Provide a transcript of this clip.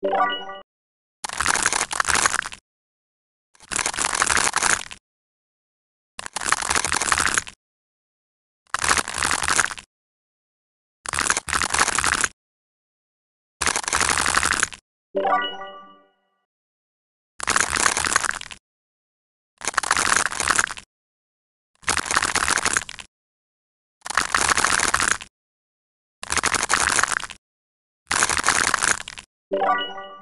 you you.